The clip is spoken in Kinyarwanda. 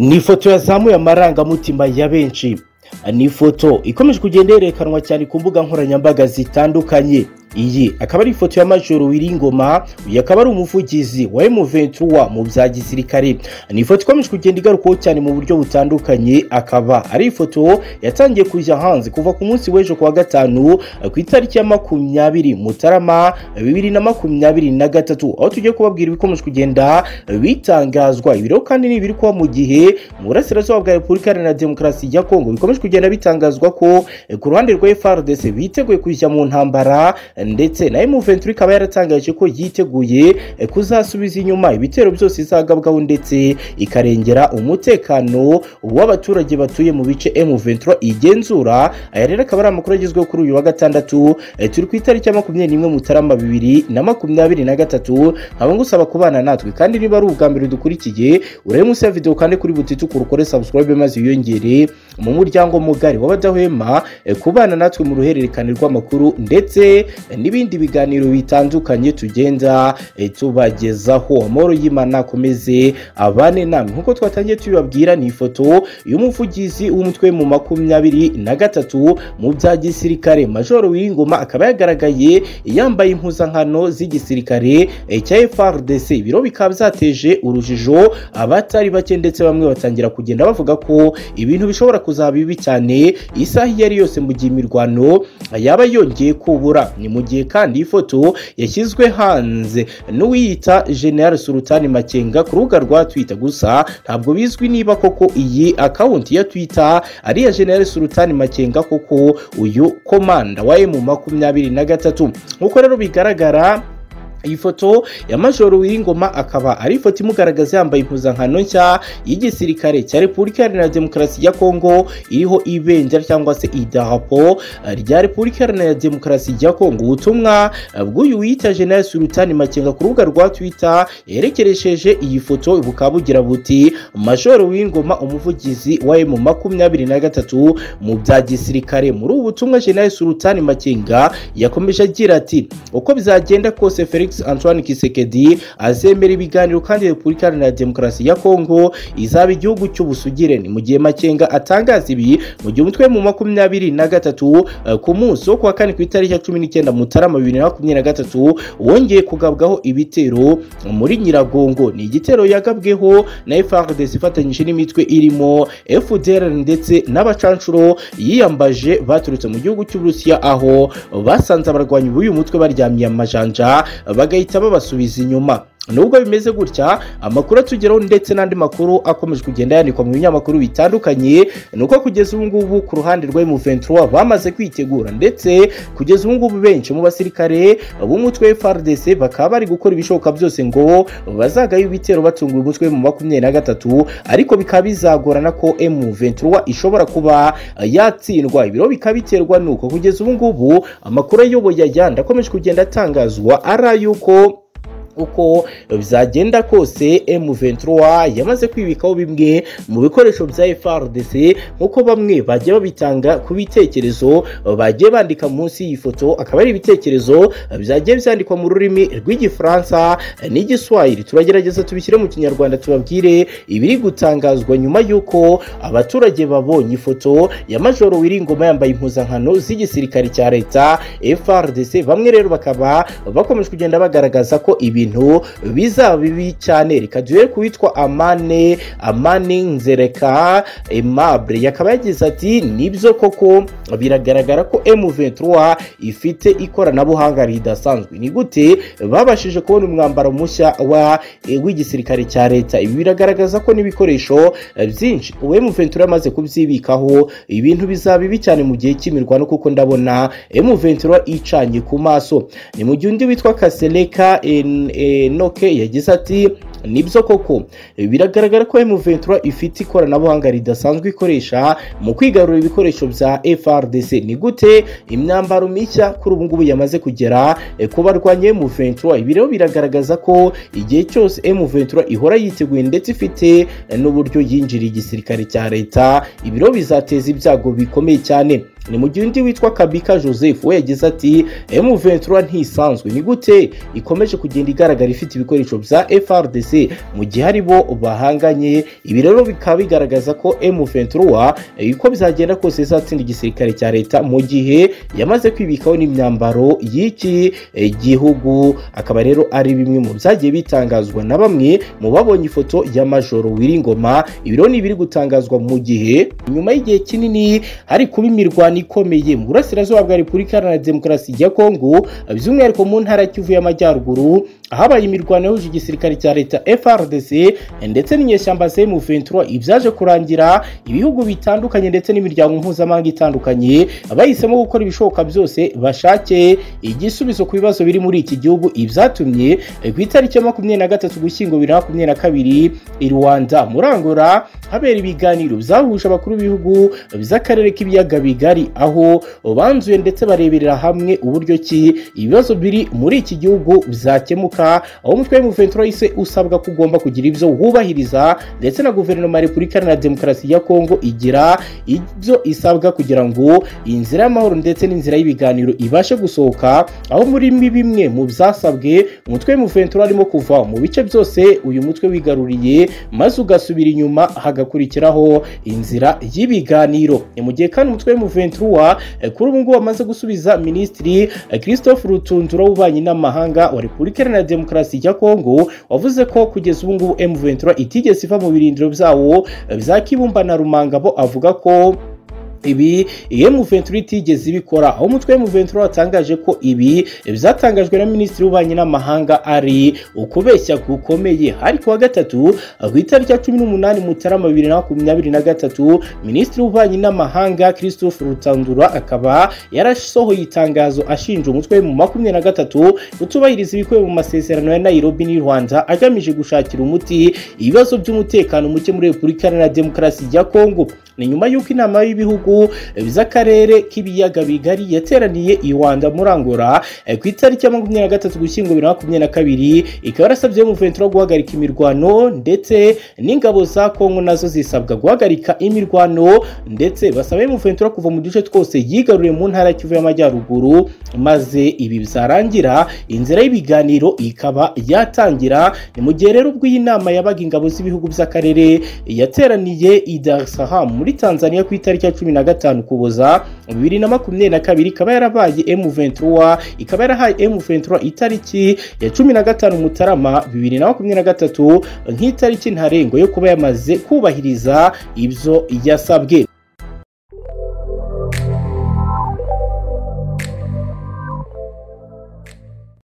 ni ifoto yazamuye amarangamutima ya benshi. Ni ifoto ikomeje kugenda yerekanwa cyane ku mbuga nkoranyambaga zitandukanye. Iyi akaba ari ifoto ya majoro wiringoma uyu akaba ari umuvugizi wa M23 mu bya gisirikare. Ni ifoto ikomeje kugenda igarukwaho cyane mu buryo butandukanye akaba ari ifoto yatangiye kujya hanze kuva ku munsi w'ejo kuwa gatanu ku itariki ya makumyabiri mutarama bibiri na makumyabiri na gatatu. Aho tugiye kubabwira ibikomeje kugenda bitangazwa. Ibiro kandi ni ibiri kuba mu gihe mu burasirazuba bwa repubulika iharanira demokarasi ya kongo bikomeje kugenda bitangazwa ko ku ruhande rwa FARDC biteguye kujya mu ntambara ndetse na M23 ikaba yaratangaje ko yiteguye kuzasubiza inyuma ibitero byose izagabwaho ndetse ikarengera umutekano w'abaturage batuye mu bice M23 igenzura. Aya rero akaba ari amakuru agezweho kuri uyu wa gatandatu turi ku itariki ya makumyabiri n'imwe mutarama bibiri na makumyabiri na gatatu. Nkaba ngusaba kubana natwe kandi niba ari ubwa mbere dukurikiye urebe munsi ya video kandi kuri buti tukuru ukore subscribe maze wiyongere mu muryango mugari w'abadahwema kubana natwe mu ruhererekane rw'amakuru ndetse n'ibindi biganiro bitandukanye tugenda tubagezaho. Amahoro y'imana akomeze abane namwe nk'uko twatangiye tubibabwira ni ifoto y'umuvugizi w'umutwe mu makumyabiri na gatatu mu bya gisirikare majoro w'ingoma akaba yagaragaye yambaye impuzankano z'igisirikare cya FARDC ibiro bikaba byateje urujijo abatari bake ndetse bamwe batangira kugenda bavuga ko ibintu bishobora kuzaba bibi cyane isaha iyo ari yose mu gihe imirwano yaba yongeye kubura. Ni mu gihe kandi ifoto yashyizwe hanze. N'uwiyita general sultani makenga ku rubuga rwa twitter gusa ntabwo bizwi niba koko iyi akawunti ya twitter ari iya general sultani makenga koko uyu komanda wa emu makumyabiri na gatatu. Nk'uko rero bigaragara iyi foto ya majoro w'ingoma akaba ari ifoto imugaragaza yambaye impuzankano nshya y'igisirikare cya repubulika iharanira demokarasi ya kongo iriho ibendera cyangwa se idarapo rya repubulika iharanira demokarasi ya kongo ubutumwa bw'uyu wiyita general sultani makenga ku rubuga rwa twitter yerekeresheje iyi foto bukaba bugira buti majoro w'ingoma umuvugizi wa emu makumyabiri na gatatu mu bya gisirikare. Muri ubu butumwa general sultani makenga yakomeje agira ati uko bizagenda kose felix Felix Antoine Kisekedi azemera ibiganiro kandi Repubulika Iharanira Demokarasi ya Kongo izaba igihugu cy'ubusugire. Ni mu gihe Makenga atangaza ibi mu gihe umutwe mu makumyabiri na gatatu uh, ku munsi wo kuwa kane ku itariki ya cumi n'icyenda Mutarama bibiri na makumyabiri na gatatu wongeye kugabwaho ibitero muri Nyiragongo. Ni igitero yagabweho na FARDC ifatanyije n'imitwe irimo FDLR ndetse n'abacanshuro yiyambaje baturutse mu gihugu cy'Uburusiya aho basanze abarwanyi b'uyu mutwe baryamiye amajanja bagahita babasubiza inyuma nubwo bimeze gutya amakuru atugeraho ndetse n'andi makuru akomeje kugenda yandikwa mu binyamakuru bitandukanye ni uko kugeza ubu ngubu ku ruhande rwa M23 bamaze kwitegura ndetse kugeza ubu ngubu benshi mu basirikare b'umutwe FARDC bakaba bari gukora ibishoboka byose ngo bazagayo ibitero batunguye umutwe mu makumyabiri na gatatu ariko bikaba bizagorana ko M23 ishobora kuba yatsindwa. Ibiro bikaba biterwa nuko kugeza ubu ngubu amakuru ayoboye ayandi akomeje kugenda atangazwa ari ay'uko uko bizagenda kose M23 yamaze kwibikaho bimwe mu bikoresho bya FARDC nk'uko bamwe bagiye babitanga ku bitekerezo bagiye bandika munsi y'iyi foto akaba ari ibitekerezo byagiye byandikwa mu rurimi rw'igifaransa n'igiswahili. Turagerageza tubishyire mu kinyarwanda tubabwire ibiri gutangazwa nyuma y'uko abaturage babonye ifoto ya majoro wiringoma yambaye impuzankano z'igisirikare cya leta FARDC bamwe rero bakaba bakomeje kugenda bagaragaza ko ibi ibintu bizaba bibi cyane. Reka duhere ku witwa amane amani nzereka aimable. Yakaba yagize ati ni byo koko biragaragara ko M23 ifite ikoranabuhanga ridasanzwe. Ni gute? Babashije kubona umwambaro mushya wa w'igisirikare cya leta. Ibi biragaragaza ko n'ibikoresho byinshi ubu M23 yamaze kubyibikaho ibintu bizaba bibi cyane mu gihe cy'imirwano kuko ndabona M23 icanye ku maso. Ni mu gihe undi witwa Kaseleka enoke yagize ati ni byo koko biragaragara ko M23 ifite ikoranabuhanga ridasanzwe ikoresha mu kwigarura ibikoresho bya FRDC ni gute? Imyambaro mishya kuri ubu ngubu yamaze kugera ku barwanya M23 ibi rero biragaragaza ko igihe cyose M23 ihora yiteguye ndetse ifite n'uburyo yinjiriye igisirikare cya leta ibi rero bizateza ibyago bikomeye cyane. Ni mu gihe undi witwa kabika joseph we yagize ati M23 ntisanzwe. Ni gute? Ikomeje kugenda igaragara ifite ibikoresho bya FRDC mu gihe ari bo bahanganye ibi rero bikaba bigaragaza ko M23 uko bizagenda kose izatsinda igisirikare cya leta. Mu gihe yamaze kwibikaho n'imyambaro y'iki gihugu akaba rero ari bimwe mu byagiye bitangazwa na bamwe mu babonye ifoto ya majoro wiringoma. Ibi rero ni ibiri gutangazwa mu gihe nyuma y'igihe kinini hari kuba imirwano ikomeye mu burasirazuba bwa repubulika iharanira demokarasi ya kongo by'umwihariko mu ntara kivu y'amajyaruguru ahabaye imirwano yahuje igisirikare cya leta frdc ndetse n'inyeshyamba za m23 ibyaje kurangira ibihugu bitandukanye ndetse n'imiryango mpuzamahanga itandukanye bahisemo gukora ibishoboka byose bashake igisubizo ku bibazo biri muri iki gihugu ibyatumye ku itariki ya makumyabiri na gatatu gushyingo bibiri na makumyabiri na kabiri i rwanda. Muri angola habera ibiganiro byahuje abakuru b'ibihugu by'akarere k'ibiyaga bigari aho banzuye ndetse bareberera hamwe uburyo ki ibibazo biri muri iki gihugu byakemuka. Aho umutwe w'umuventura wese usabwa ko ugomba kugira ibyo wubahiriza ndetse na guverinoma ya repubulika iharanira demokarasi ya kongo igira ibyo isabwa kugira ngo iyi nzira y'amahoro ndetse n'inzira y'ibiganiro ibashe gusohoka aho muri bimwe mu byasabwe umutwe w'umuventura arimo kuva mu bice byose uyu mutwe wigaruriye maze ugasubira inyuma hagakurikiraho inzira y'ibiganiro. Ni mu gihe kandi umutwe w'umuventura kuri ubu ngubu wamaze gusubiza minisitiri christophe rutundura w'ububanyi n'amahanga wa repubulika iharanira demokarasi ya kongo wavuze ko kugeza ubu ngubu m23 itigeze iva mu birindiro byawo bya kibumba na rumangabo avuga ko ibi M23 itigeze ibikora aho umutwe M23 watangaje ko ibi byatangajwe na minisitiri w'ububanyi n'amahanga ari ukubeshya gukomeye. Hari kuwa gatatu ku itariki ya cumi n'umunani mutarama bibiri na makumyabiri na gatatu minisitiri w'ububanyi n'amahanga christophe rutandura akaba yarasohoye itangazo ashinja umutwe mu makumyabiri na gatatu utubahiriza ibikubiye mu masezerano ya nairobi n'u rwanda agamije gushakira umuti ibibazo by'umutekano muke muri repubulika iharanira demokarasi ya kongo ni nyuma y'uko inama y'ibihugu by'akarere k'ibiyaga bigari yateraniye i rwanda muri angola ku itariki ya makumyabiri na gatatu gushyingo bibiri na makumyabiri na kabiri ikaba yarasabye umuventura guhagarika imirwano ndetse n'ingabo za kongo na zo zisabwa guhagarika imirwano ndetse basaba umuventura kuva mu duce twose yigaruriye mu ntara kivu y'amajyaruguru maze ibi byarangira inzira y'ibiganiro ikaba yatangira. Ni mu gihe rero ubwo iyi nama yabaga ingabo z'ibihugu by'akarere yateraniye i Dar es Salaam muri tanzania ku itariki ya cumi na gatanu ukuboza bibiri na makumyabiri na kabiri ikaba yarabaye M23 ikaba yarahaye M23 itariki ya cumi na gatanu mutarama bibiri na makumyabiri na gatatu nk'itariki ntarengwa yo kuba yamaze kubahiriza ibyo yasabwe.